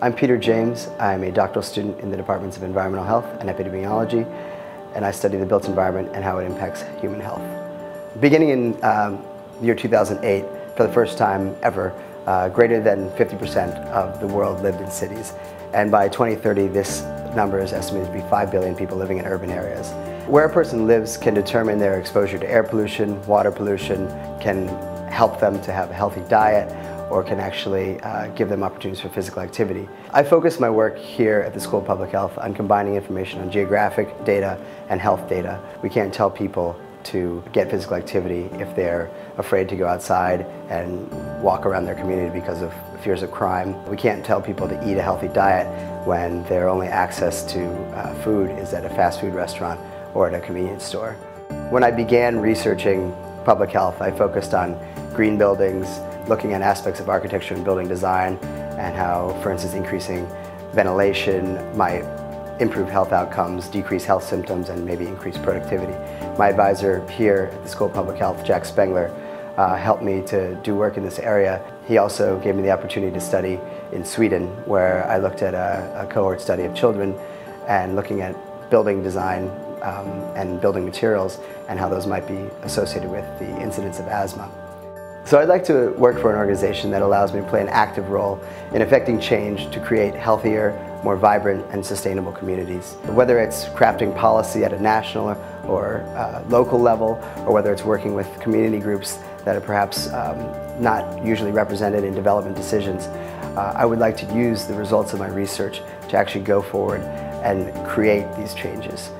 I'm Peter James. I'm a doctoral student in the Departments of Environmental Health and Epidemiology, and I study the built environment and how it impacts human health. Beginning in um, the year 2008, for the first time ever, uh, greater than 50% of the world lived in cities. And by 2030, this number is estimated to be 5 billion people living in urban areas. Where a person lives can determine their exposure to air pollution, water pollution, can help them to have a healthy diet, or can actually uh, give them opportunities for physical activity. I focus my work here at the School of Public Health on combining information on geographic data and health data. We can't tell people to get physical activity if they're afraid to go outside and walk around their community because of fears of crime. We can't tell people to eat a healthy diet when their only access to uh, food is at a fast food restaurant or at a convenience store. When I began researching public health, I focused on green buildings, looking at aspects of architecture and building design and how, for instance, increasing ventilation might improve health outcomes, decrease health symptoms, and maybe increase productivity. My advisor here at the School of Public Health, Jack Spengler, uh, helped me to do work in this area. He also gave me the opportunity to study in Sweden, where I looked at a, a cohort study of children and looking at building design um, and building materials and how those might be associated with the incidence of asthma. So I'd like to work for an organization that allows me to play an active role in affecting change to create healthier, more vibrant and sustainable communities. Whether it's crafting policy at a national or uh, local level, or whether it's working with community groups that are perhaps um, not usually represented in development decisions, uh, I would like to use the results of my research to actually go forward and create these changes